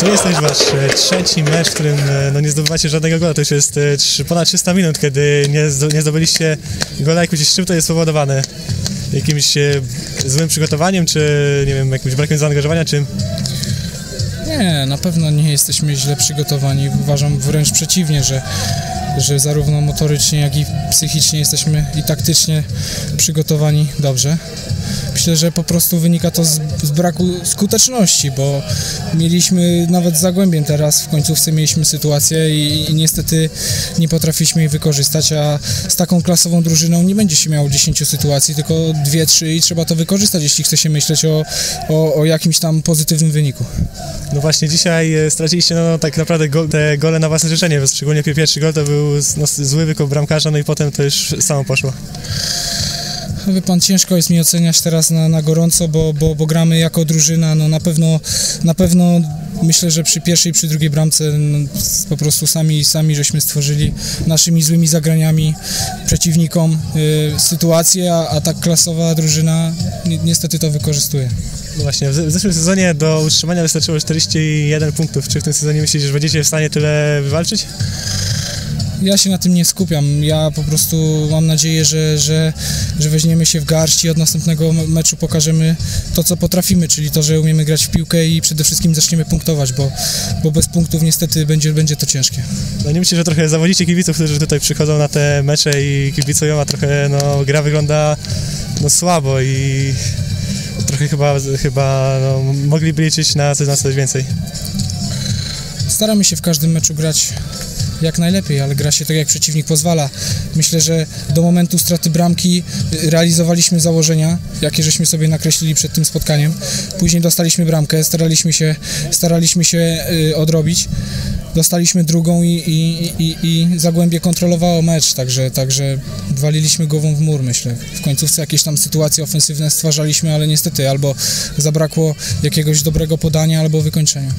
To jest też wasz e, trzeci mecz, w którym e, no, nie zdobywacie żadnego gola. To już jest e, ponad 300 minut, kiedy nie, nie zdobyliście gola. Jak myślisz, czym to jest spowodowane? Jakimś złym przygotowaniem, czy nie wiem, jakimś brakiem zaangażowania, czym? Nie, na pewno nie jesteśmy źle przygotowani. Uważam wręcz przeciwnie, że, że zarówno motorycznie, jak i psychicznie jesteśmy i taktycznie przygotowani dobrze. Myślę, że po prostu wynika to z, z braku skuteczności, bo mieliśmy nawet z Zagłębiem teraz w końcówce mieliśmy sytuację i, i niestety nie potrafiliśmy jej wykorzystać, a z taką klasową drużyną nie będzie się miało 10 sytuacji, tylko 2-3 i trzeba to wykorzystać, jeśli chce się myśleć o, o, o jakimś tam pozytywnym wyniku. No właśnie dzisiaj e, straciliście no, tak naprawdę go, te gole na własne życzenie, szczególnie pierwszy gol to był no, zły wykop bramkarza, no i potem to już samo poszło. Wie pan, ciężko jest mi oceniać teraz na, na gorąco, bo, bo, bo gramy jako drużyna. No na pewno, na pewno myślę, że przy pierwszej, przy drugiej bramce no, po prostu sami, sami żeśmy stworzyli naszymi złymi zagraniami przeciwnikom y, sytuację, a, a tak klasowa drużyna ni, niestety to wykorzystuje. No właśnie, w w zeszłym sezonie do utrzymania wystarczyło 41 punktów. Czy w tym sezonie myślicie, że będziecie w stanie tyle wywalczyć? Ja się na tym nie skupiam. Ja po prostu mam nadzieję, że, że, że weźmiemy się w garść i od następnego me- meczu pokażemy to, co potrafimy, czyli to, że umiemy grać w piłkę i przede wszystkim zaczniemy punktować, bo, bo bez punktów niestety będzie, będzie to ciężkie. No nie myślę, że trochę zawodzicie kibiców, którzy tutaj przychodzą na te mecze i kibicują, a trochę no, gra wygląda no, słabo i trochę chyba, chyba no, mogliby liczyć na coś, na coś więcej. Staramy się w każdym meczu grać jak najlepiej, ale gra się tak jak przeciwnik pozwala. Myślę, że do momentu straty bramki y, realizowaliśmy założenia, jakie żeśmy sobie nakreślili przed tym spotkaniem. Później dostaliśmy bramkę, staraliśmy się, staraliśmy się y, odrobić. Dostaliśmy drugą i, i, i, i Zagłębie kontrolowało mecz, także, także waliliśmy głową w mur, myślę. W końcówce jakieś tam sytuacje ofensywne stwarzaliśmy, ale niestety albo zabrakło jakiegoś dobrego podania, albo wykończenia.